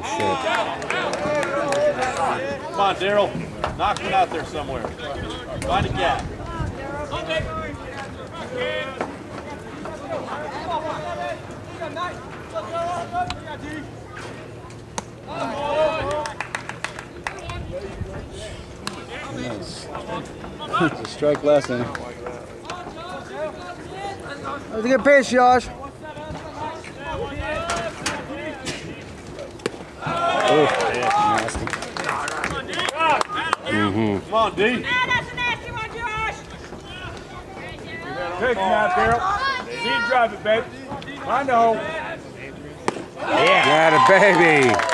shit. Come on, Daryl. Knock one out there somewhere. Find a gap. Nice. it's a strike less than. That's a good pitch, Josh. Oh, nasty. Mm-hmm. Come on, D. that's a nasty one, Josh. Take him out, Daryl. Lead drive it, baby. Find the hole. Yeah. Got a baby.